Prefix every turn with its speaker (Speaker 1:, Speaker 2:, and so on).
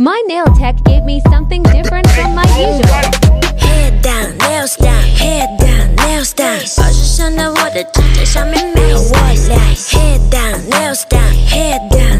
Speaker 1: My nail tech gave me something different from my usual.
Speaker 2: Head down, nails down, head down, nails down。保持上的我的指甲上面没有我俩。Head down, nails down. Head down,